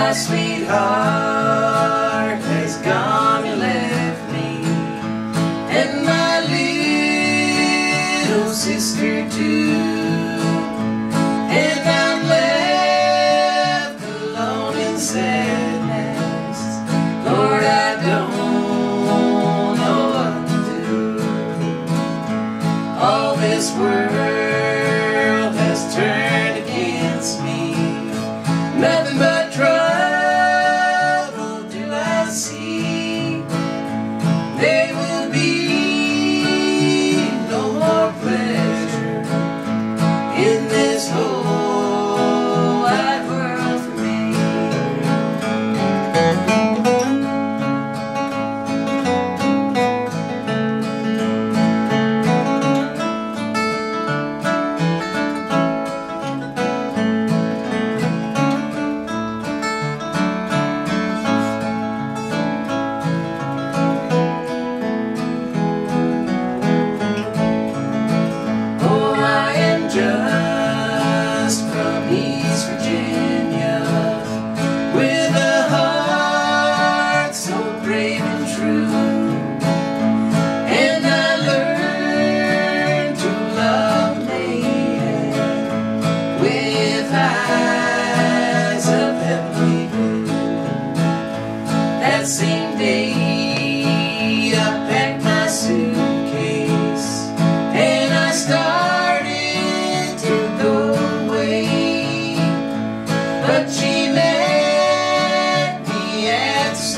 My sweetheart has gone and left me, and my little sister too. And I'm left alone. Lord, I don't know what to do. All this world.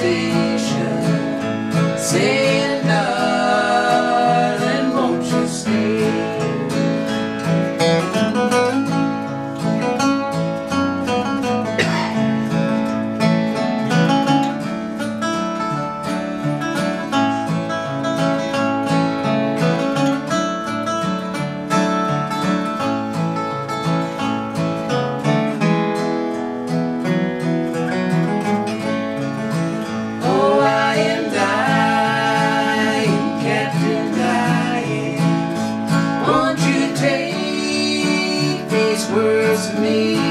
station. Won't you take these words from me?